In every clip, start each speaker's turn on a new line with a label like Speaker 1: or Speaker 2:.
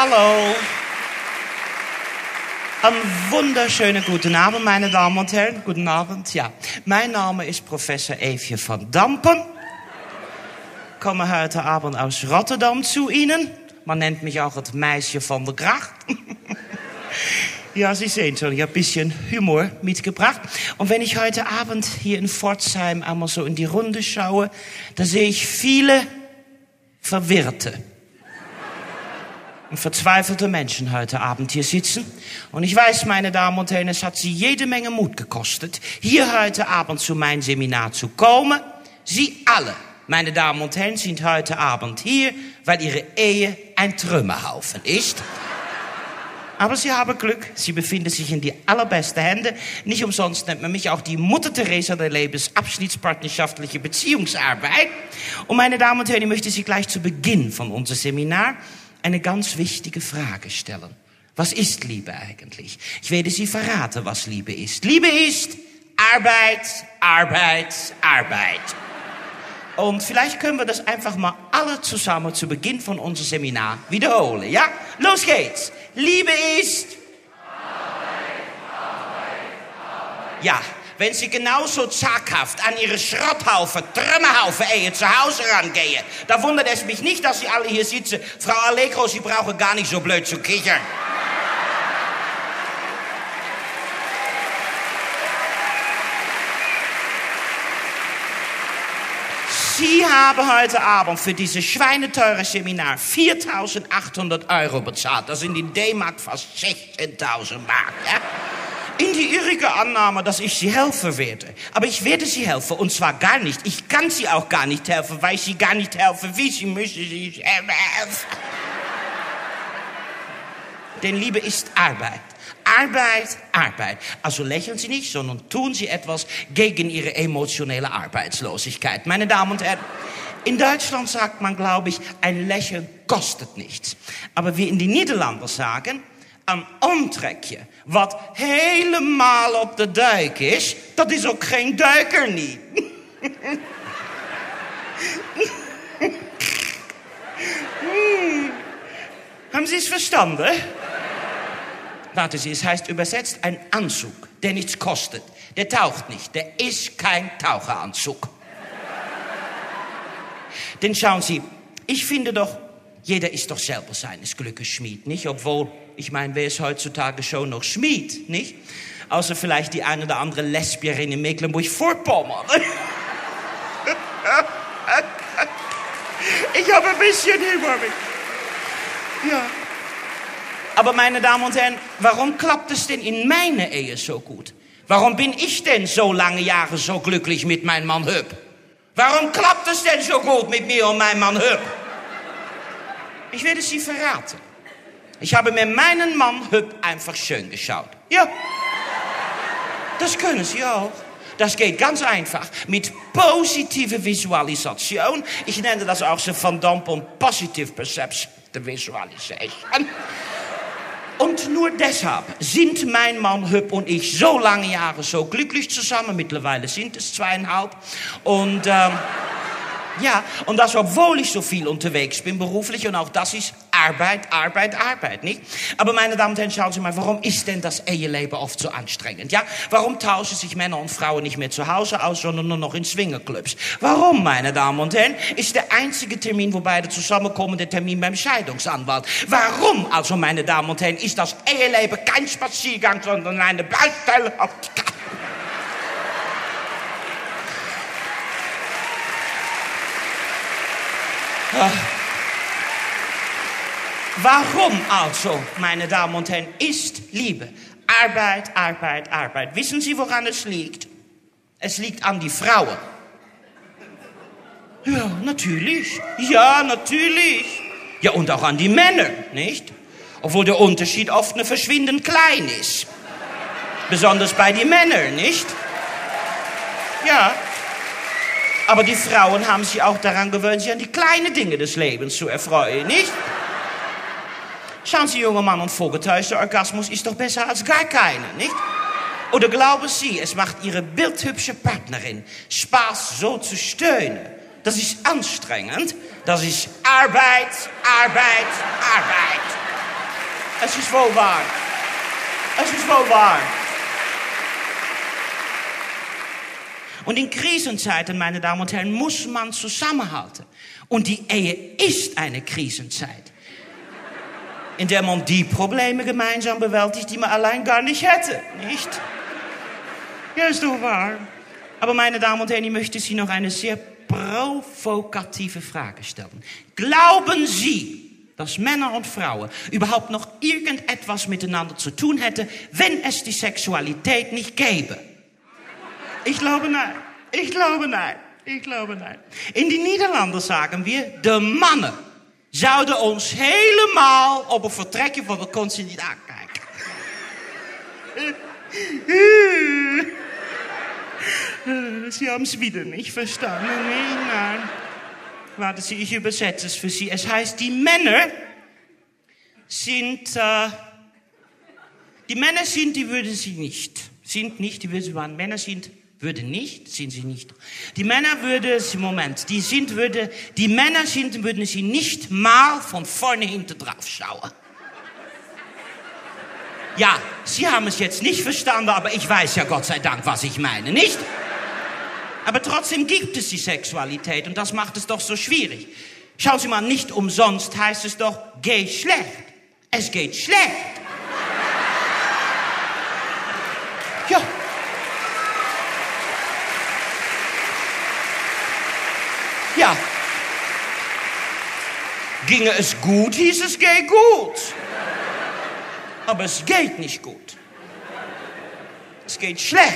Speaker 1: Hallo. Einen wunderschönen guten Abend, meine Damen und Herren. Guten Abend. Ja, mein Name ist Professor Eefje van Dampen. Komme heute Abend aus Rotterdam zu Ihnen. Man nennt mich auch het Meisje van der Gracht. Ja, Sie sehen schon, ich habe ein bisschen Humor mitgebracht. Und wenn ich heute Abend hier in Pforzheim einmal so in die Runde schaue, da sehe ich viele Verwirrte und verzweifelte Menschen heute Abend hier sitzen. Und ich weiß, meine Damen und Herren, es hat Sie jede Menge Mut gekostet, hier heute Abend zu mein Seminar zu kommen. Sie alle, meine Damen und Herren, sind heute Abend hier, weil Ihre Ehe ein Trümmerhaufen ist. Aber sie haben Glück, sie befinden sich in die allerbesten Hände. Nicht umsonst nennt man mich auch die Mutter Teresa der Lebensabschnittspartnerschaftliche Beziehungsarbeit. Und meine Damen und Herren, ich möchte Sie gleich zu Beginn von unserem Seminar eine ganz wichtige Frage stellen. Was ist Liebe eigentlich? Ich werde Sie verraten, was Liebe ist. Liebe ist Arbeit, Arbeit, Arbeit. Und vielleicht können wir das einfach mal alle zusammen zu Beginn von unserem Seminar wiederholen. Ja? Los geht's. Liebe ist. Ja, wenn Sie genauso zaghaft an Ihre Schrotthaufen, Trümmerhaufen Ehe zu Hause rangehen, da wundert es mich nicht, dass Sie alle hier sitzen. Frau Allegro, Sie brauchen gar nicht so blöd zu kichern. Sie haben heute Abend für dieses schweineteure Seminar 4.800 Euro bezahlt. Das sind in D-Mark fast 16.000 Mark. Ja? In die irrige Annahme, dass ich Sie helfen werde. Aber ich werde Sie helfen und zwar gar nicht. Ich kann Sie auch gar nicht helfen, weil ich Sie gar nicht helfen wie. Sie müssen sich helfen. Denn Liebe ist Arbeit. Arbeit, Arbeit. Also lächeln Sie nicht, sondern tun Sie etwas gegen Ihre emotionelle Arbeitslosigkeit. Meine Damen und Herren, in Deutschland sagt man, glaube ich, ein Lächeln kostet nichts. Aber wir in die Niederlanden sagen, een omtrekje wat helemaal op de duik is, dat is ook geen duiker niet. hm. Haben Sie es verstanden? Warte Sie, heißt übersetzt ein Anzug, der nichts kostet. Der taucht nicht. Der ist kein Taucheranzug. Denn schauen Sie, ich finde doch, jeder ist doch selber seines Glückes Schmied, nicht? Obwohl, ich meine, wer ist heutzutage schon noch Schmied, nicht? Außer vielleicht die eine oder andere Lesbierin in Mecklenburg-Vorpommern. ich habe ein bisschen mit. Ja. Aber meine Damen und Herren, warum klappt es denn in meiner Ehe so gut? Warum bin ich denn so lange Jahre so glücklich mit meinem Mann Hüb? Warum klappt es denn so gut mit mir und meinem Mann Hüb? Ich werde Sie verraten. Ich habe mir meinen Mann Hüb einfach schön geschaut. Ja. Das können Sie auch. Das geht ganz einfach mit positiver Visualisation. Ich nenne das auch so Van Dampen Positive Perception Visualization. Und nur deshalb sind mein Mann Hüb und ich so lange Jahre so glücklich zusammen. Mittlerweile sind es zweieinhalb. Und ähm, ja, und das obwohl ich so viel unterwegs bin beruflich. Und auch das ist Arbeit, Arbeit, Arbeit, nicht? Aber meine Damen und Herren, schauen Sie mal, warum ist denn das Eheleben oft so anstrengend? Ja, warum tauschen sich Männer und Frauen nicht mehr zu Hause aus, sondern nur noch in Swingerclubs? Warum, meine Damen und Herren, ist der einzige Termin, wo beide zusammenkommen, der Termin beim Scheidungsanwalt? Warum, also meine Damen und Herren, ist das Eheleben kein Spaziergang, sondern eine Baustelle auf die Karte? Warum also, meine Damen und Herren, ist Liebe Arbeit, Arbeit, Arbeit? Wissen Sie, woran es liegt? Es liegt an die Frauen. Ja, natürlich. Ja, natürlich. Ja, und auch an die Männer, nicht? Obwohl der Unterschied oft nur verschwindend klein ist. Besonders bei den Männern, nicht? Ja. Aber die Frauen haben sich auch daran gewöhnt, sich an die kleinen Dinge des Lebens zu erfreuen, nicht? Schauen Sie, junger Mann und Vogeltäusch, der Orgasmus ist doch besser als gar keine, nicht? Oder glauben Sie, es macht Ihre bildhübsche Partnerin Spaß, so zu stöhnen? Das ist anstrengend. Das ist Arbeit, Arbeit, Arbeit. Es ist wohl wahr. Es ist wohl wahr. Und in Krisenzeiten, meine Damen und Herren, muss man zusammenhalten. Und die Ehe ist eine Krisenzeit. In der man die Probleme gemeinsam bewältigt, die man allein gar nicht hätte. Nicht? Ja, ist doch wahr. Aber meine Damen und Herren, ich möchte Sie noch eine sehr provokative Frage stellen. Glauben Sie, dass Männer und Frauen überhaupt noch irgendetwas miteinander zu tun hätten, wenn es die Sexualität nicht gäbe? Ich glaube nein. Ich glaube nein. Ich glaube nein. In die Niederlanden sagen wir, de mannen zouden ons helemaal op een vertrekje van de continent aankijken. Sie haben es wieder nicht verstanden. Nein, nein. Warten Sie, ich übersetze es für Sie. Es heißt, die Männer sind, äh, die Männer sind, die würden sie nicht. Sind nicht, die würden sie waren. Männer sind, würde nicht, sind sie nicht. Die Männer würde, Moment, die sind, würde, die Männer sind, würden sie nicht mal von vorne hinter drauf schauen. Ja, Sie haben es jetzt nicht verstanden, aber ich weiß ja Gott sei Dank, was ich meine, nicht? Aber trotzdem gibt es die Sexualität und das macht es doch so schwierig. Schauen Sie mal, nicht umsonst heißt es doch, geh schlecht. Es geht schlecht. Ja. Ja. Ginge es gut, hieß es, geh gut. Aber es geht nicht gut. Es geht schlecht.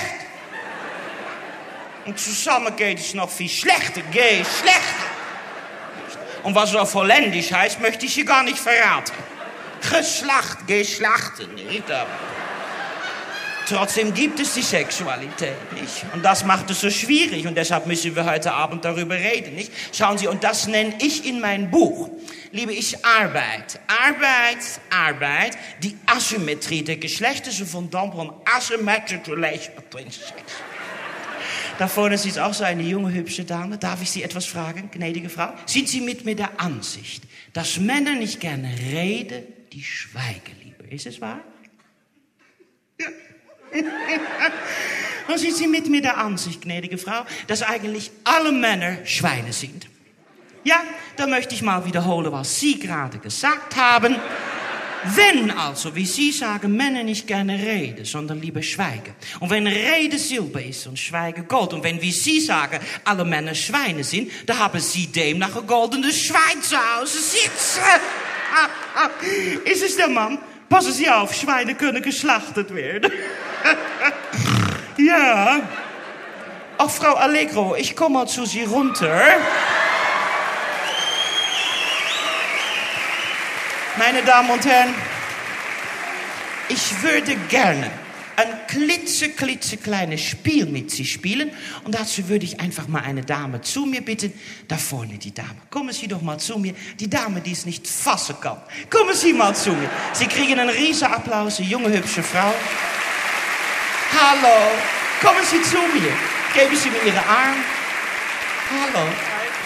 Speaker 1: Und zusammen geht es noch viel schlechter. Geh schlechter. Und was auf Holländisch heißt, möchte ich hier gar nicht verraten. Geschlacht, geschlachten, nicht? Aber trotzdem gibt es die Sexualität nicht. Und das macht es so schwierig. Und deshalb müssen wir heute Abend darüber reden, nicht? Schauen Sie, und das nenne ich in mein Buch. Liebe ich Arbeit. Arbeit, Arbeit. Die Asymmetrie der Geschlechter, von Dampron. Asymmetric Relation between sex. Da vorne ist auch so eine junge, hübsche Dame. Darf ich Sie etwas fragen, gnädige Frau? Sind Sie mit mir der Ansicht, dass Männer nicht gerne reden, die schweigen lieber? Ist es wahr? Ja. Und sind Sie mit mir der Ansicht, gnädige Frau, dass eigentlich alle Männer Schweine sind? Ja, dann möchte ich mal wiederholen, was Sie gerade gesagt haben. Wenn also, wie Sie sagen, Männer nicht gerne reden, sondern lieber schweigen. Und wenn Rede Silber ist und Schweigen Gold. Und wenn, wie Sie sagen, alle Männer Schweine sind, dann haben Sie demnach ein goldenes Schwein zu Hause sitzen. Ist es der Mann? Passen Sie auf, Schweine können geschlachtet werden. ja. Ach, Frau Allegro, ich komme mal zu Sie runter. Meine Damen und Herren, ich würde gerne ein klitzeklitzekleines Spiel mit Sie spielen. Und dazu würde ich einfach mal eine Dame zu mir bitten. Da vorne die Dame. Kommen Sie doch mal zu mir. Die Dame, die es nicht fassen kann. Kommen Sie mal zu mir. Sie kriegen einen riesen Applaus, eine junge, hübsche Frau. Hallo. Kommen Sie zu mir. Geben Sie mir Ihre Arm. Hallo.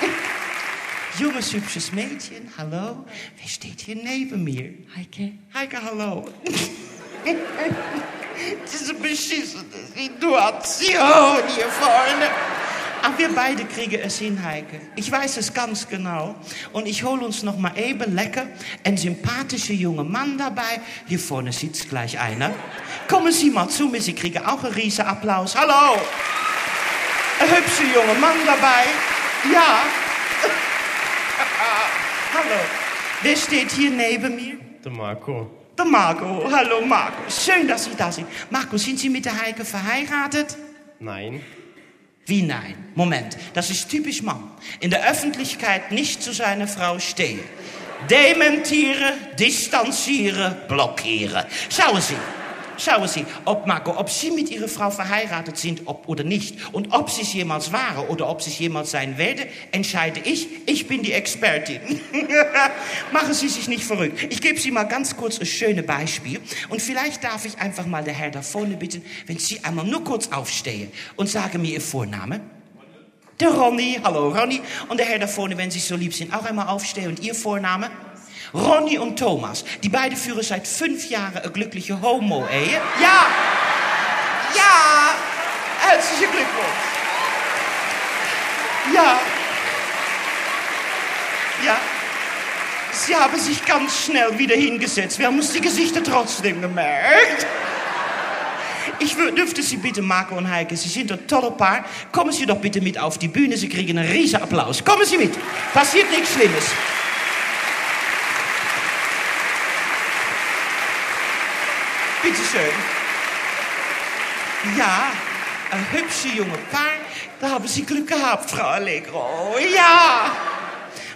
Speaker 1: Junges, hübsches Mädchen, hallo. Wer steht hier neben mir?
Speaker 2: Heike.
Speaker 1: Heike, hallo. Diese beschissene Situation hier vorne. Aber wir beide kriegen es hin, Heike. Ich weiß es ganz genau. Und ich hole uns noch mal eben lecker einen sympathischen jungen Mann dabei. Hier vorne sitzt gleich einer. Kommen Sie mal zu mir, Sie kriegen auch einen riesen Applaus. Hallo. Ein hübscher junger Mann dabei. Ja. Hallo. Wer steht hier neben mir?
Speaker 2: Der Marco.
Speaker 1: Der Marco. Hallo Marco. Schön, dass Sie da sind. Marco, sind Sie mit der Heike verheiratet?
Speaker 2: Nein.
Speaker 1: Wie nein? Moment, das ist typisch Mann. In der Öffentlichkeit nicht zu seiner Frau stehen. Dementieren, distanzieren, blockieren. Schauen Sie. Schauen Sie, ob Marco, ob Sie mit Ihrer Frau verheiratet sind ob, oder nicht und ob Sie es jemals waren oder ob Sie es jemals sein werden, entscheide ich. Ich bin die Expertin. Machen Sie sich nicht verrückt. Ich gebe Sie mal ganz kurz ein schönes Beispiel und vielleicht darf ich einfach mal der Herr da vorne bitten, wenn Sie einmal nur kurz aufstehen und sagen mir Ihr Vorname. Der Ronny, hallo Ronny. Und der Herr da vorne, wenn Sie so lieb sind, auch einmal aufstehen und Ihr Vorname. Ronny und Thomas. Die beiden führen seit fünf Jahren eine glückliche Homo-Ehe. Ja! Ja! Herzlichen Glückwunsch! Ja! Ja! Sie haben sich ganz schnell wieder hingesetzt. Wir haben uns die Gesichter trotzdem gemerkt. Ich dürfte Sie bitten, Marco und Heike, Sie sind ein toller Paar. Kommen Sie doch bitte mit auf die Bühne. Sie kriegen einen riesen Applaus. Kommen Sie mit. Passiert nichts Schlimmes. Bitte schön. Ja, ein hübsche junge Paar. Da haben Sie Glück gehabt, Frau Allegro. Ja.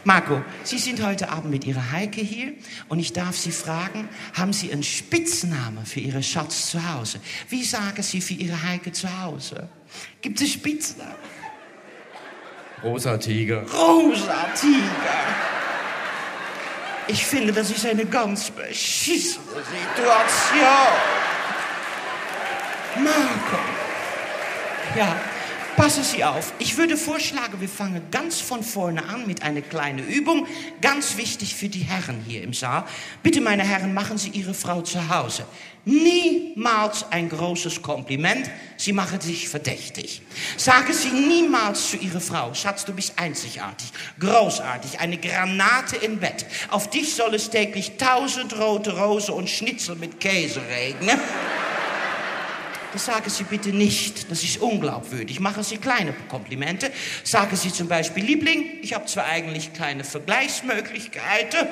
Speaker 1: Marco, Sie sind heute Abend mit Ihrer Heike hier und ich darf Sie fragen, haben Sie einen Spitznamen für Ihre Schatz zu Hause? Wie sagen Sie für Ihre Heike zu Hause? Gibt es Spitznamen?
Speaker 2: Rosa Tiger.
Speaker 1: Rosa Tiger. Ich finde, das ist eine ganz beschissene Situation. Marco. Ja, Passen Sie auf. Ich würde vorschlagen, wir fangen ganz von vorne an mit einer kleinen Übung. Ganz wichtig für die Herren hier im Saal. Bitte, meine Herren, machen Sie Ihre Frau zu Hause. Niemals ein großes Kompliment. Sie machen sich verdächtig. Sagen Sie niemals zu Ihrer Frau, Schatz, du bist einzigartig, großartig, eine Granate im Bett. Auf dich soll es täglich tausend rote Rosen und Schnitzel mit Käse regnen. Das sagen Sie bitte nicht. Das ist unglaubwürdig. Machen Sie kleine Komplimente. Sagen Sie zum Beispiel, Liebling, ich habe zwar eigentlich keine Vergleichsmöglichkeiten.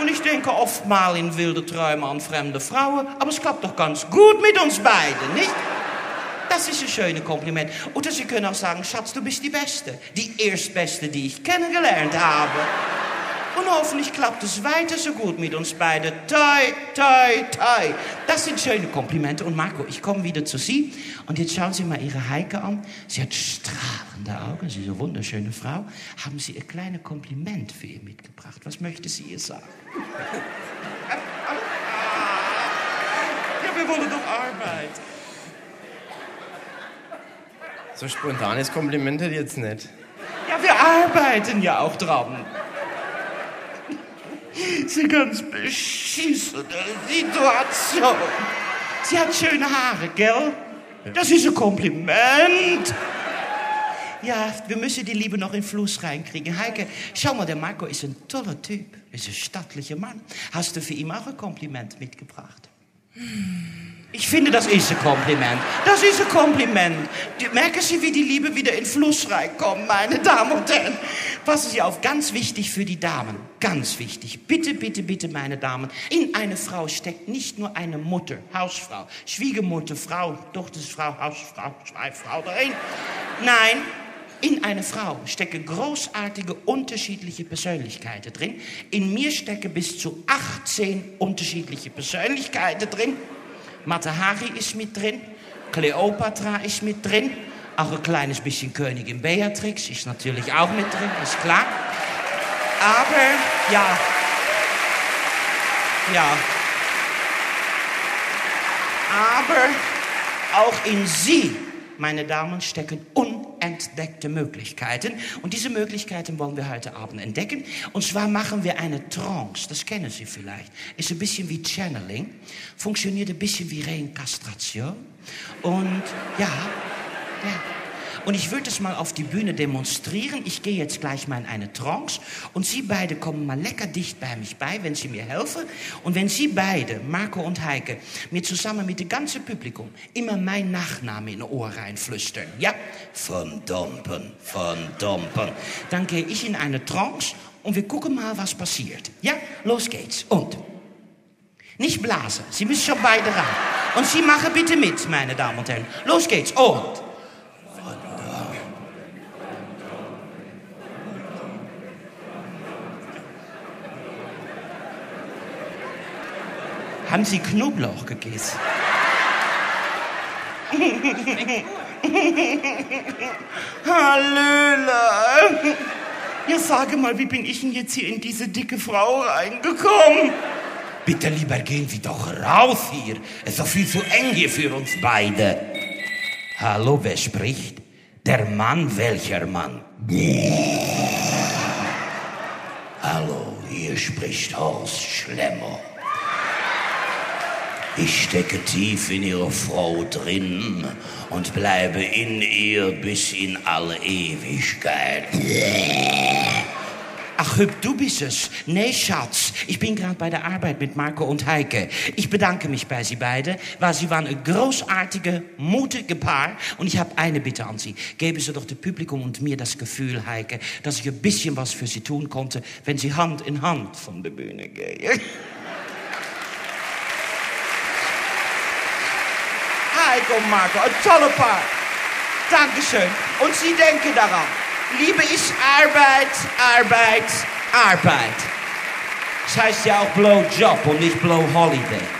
Speaker 1: Und ich denke oft mal in wilde Träume an fremde Frauen. Aber es klappt doch ganz gut mit uns beiden, nicht? Das ist ein schönes Kompliment. Oder Sie können auch sagen, Schatz, du bist die Beste. Die Erstbeste, die ich kennengelernt habe. Und hoffentlich klappt es weiter so gut mit uns beiden. Toi, toi, toi. Das sind schöne Komplimente. Und Marco, ich komme wieder zu Sie. Und jetzt schauen Sie mal Ihre Heike an. Sie hat strahlende Augen. Sie ist eine wunderschöne Frau. Haben Sie ein kleines Kompliment für ihr mitgebracht? Was möchte sie ihr sagen? Ja, wir wollen doch arbeiten.
Speaker 2: So spontanes Kompliment hätte ich jetzt nicht.
Speaker 1: Ja, wir arbeiten ja auch dran. Sie ganz beschissene Situation. Sie hat schöne Haare, gell? Das ist ein Kompliment. Ja, wir müssen die Liebe noch in Fluss reinkriegen. Heike, schau mal, der Marco ist ein toller Typ. Ist ein stattlicher Mann. Hast du für ihn auch ein Kompliment mitgebracht? Ich finde, das ist ein Kompliment. Das ist ein Kompliment. Merken Sie, wie die Liebe wieder in Fluss reinkommt, meine Damen und Herren. Passen Sie auf, ganz wichtig für die Damen. Ganz wichtig. Bitte, bitte, bitte, meine Damen. In eine Frau steckt nicht nur eine Mutter, Hausfrau, Schwiegermutter, Frau, Tochtersfrau, Hausfrau, Schweifrau drin. Nein, in eine Frau stecken großartige unterschiedliche Persönlichkeiten drin. In mir stecken bis zu 18 unterschiedliche Persönlichkeiten drin. Matahari ist mit drin. Cleopatra ist mit drin. Auch ein kleines bisschen Königin Beatrix ist natürlich auch mit drin, ist klar. Aber ja, ja. Aber auch in sie, meine Damen, stecken unentdeckte Möglichkeiten. Und diese Möglichkeiten wollen wir heute Abend entdecken. Und zwar machen wir eine Trance, das kennen Sie vielleicht. Ist ein bisschen wie Channeling, funktioniert ein bisschen wie Reinkastration. Und ja, ja. Und ich würde es mal auf die Bühne demonstrieren. Ich gehe jetzt gleich mal in eine Trance. Und Sie beide kommen mal lecker dicht bei mich bei, wenn Sie mir helfen. Und wenn Sie beide, Marco und Heike, mir zusammen mit dem ganzen Publikum immer mein Nachname in Ohr reinflüstern. Ja, von Dompen, von Dompen. Dann gehe ich in eine Trance und wir gucken mal, was passiert. Ja, los geht's. Und nicht blasen. Sie müssen schon beide ran. Und Sie machen bitte mit, meine Damen und Herren. Los geht's. Und. Haben Sie Knoblauch gegessen? Hallöle. Ja, sage mal, wie bin ich denn jetzt hier in diese dicke Frau reingekommen?
Speaker 3: Bitte lieber gehen Sie doch raus hier. Es ist doch viel zu eng hier für uns beide. Hallo, wer spricht? Der Mann, welcher Mann? Hallo, hier Hier spricht Horst Schlemmer. Ich stecke tief in Ihre Frau drin und bleibe in ihr bis in alle Ewigkeit.
Speaker 1: Ach, Hüb, du bist es. Nee, Schatz. Ich bin gerade bei der Arbeit mit Marco und Heike. Ich bedanke mich bei Sie beide, weil Sie waren ein großartige, mutige Paar. Und ich habe eine Bitte an Sie. Geben Sie doch dem Publikum und mir das Gefühl, Heike, dass ich ein bisschen was für Sie tun konnte, wenn Sie Hand in Hand von der Bühne gehen. Und Marco, ein toller Paar. Dankeschön. Und Sie denken daran. Liebe ist Arbeit, Arbeit, Arbeit.
Speaker 3: Das heißt ja auch Blow Job und nicht Blow Holiday.